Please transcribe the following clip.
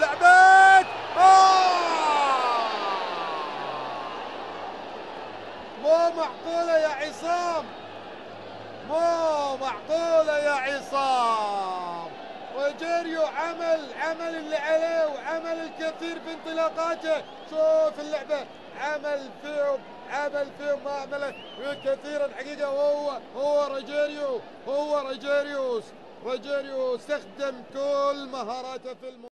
لعبت. آه! مو معقولة يا عصام. مو معقولة يا عصام. روجيريو عمل عمل اللي عليه وعمل الكثير في انطلاقاته. شوف اللعبة. عمل فيهم عمل فيهم ما عمله. كثيرا حقيقة. وهو هو روجيريو هو روجيريوس روجيريو استخدم كل مهاراته في الم...